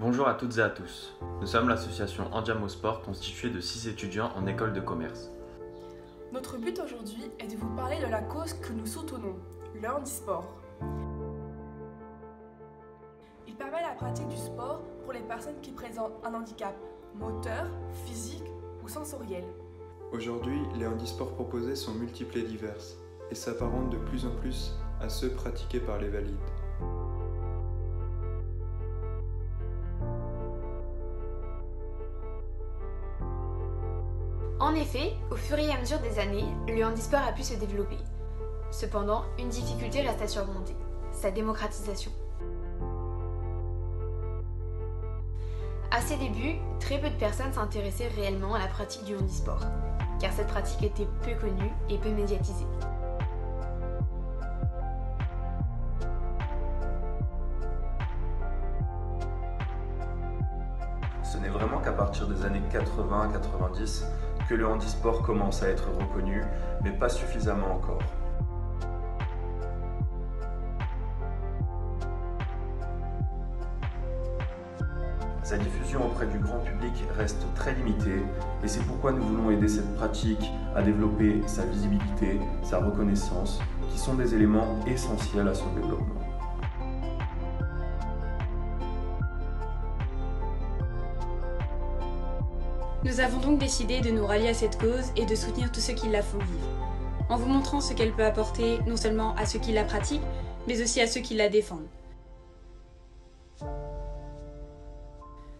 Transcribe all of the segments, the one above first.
Bonjour à toutes et à tous. Nous sommes l'association Andiamo Sport constituée de 6 étudiants en école de commerce. Notre but aujourd'hui est de vous parler de la cause que nous soutenons, le handisport. Il permet la pratique du sport pour les personnes qui présentent un handicap moteur, physique ou sensoriel. Aujourd'hui, les handisports proposés sont multiples et diverses et s'apparentent de plus en plus à ceux pratiqués par les valides. En effet, au fur et à mesure des années, le handisport a pu se développer. Cependant, une difficulté reste à surmonter, sa démocratisation. À ses débuts, très peu de personnes s'intéressaient réellement à la pratique du handisport, car cette pratique était peu connue et peu médiatisée. Ce n'est vraiment qu'à partir des années 80-90 que le handisport commence à être reconnu, mais pas suffisamment encore. Sa diffusion auprès du grand public reste très limitée et c'est pourquoi nous voulons aider cette pratique à développer sa visibilité, sa reconnaissance, qui sont des éléments essentiels à son développement. Nous avons donc décidé de nous rallier à cette cause et de soutenir tous ceux qui la font vivre, en vous montrant ce qu'elle peut apporter non seulement à ceux qui la pratiquent, mais aussi à ceux qui la défendent.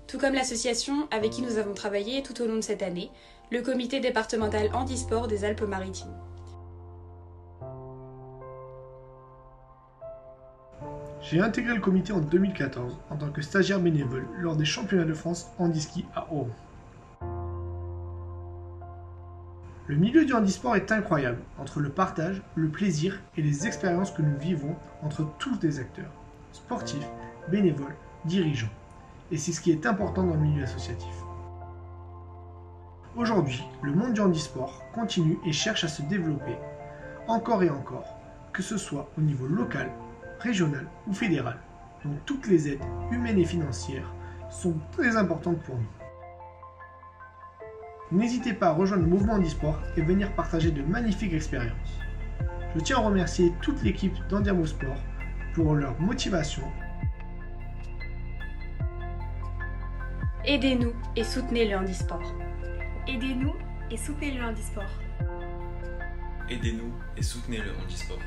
Tout comme l'association avec qui nous avons travaillé tout au long de cette année, le comité départemental handisport des Alpes-Maritimes. J'ai intégré le comité en 2014 en tant que stagiaire bénévole lors des championnats de France handiski à Oran. Le milieu du handisport est incroyable, entre le partage, le plaisir et les expériences que nous vivons entre tous les acteurs, sportifs, bénévoles, dirigeants. Et c'est ce qui est important dans le milieu associatif. Aujourd'hui, le monde du handisport continue et cherche à se développer, encore et encore, que ce soit au niveau local, régional ou fédéral. Donc toutes les aides humaines et financières sont très importantes pour nous. N'hésitez pas à rejoindre le mouvement handisport et venir partager de magnifiques expériences. Je tiens à remercier toute l'équipe d'Andiamo Sport pour leur motivation. Aidez-nous et soutenez le handisport. Aidez-nous et soutenez le handisport. Aidez-nous et soutenez le handisport.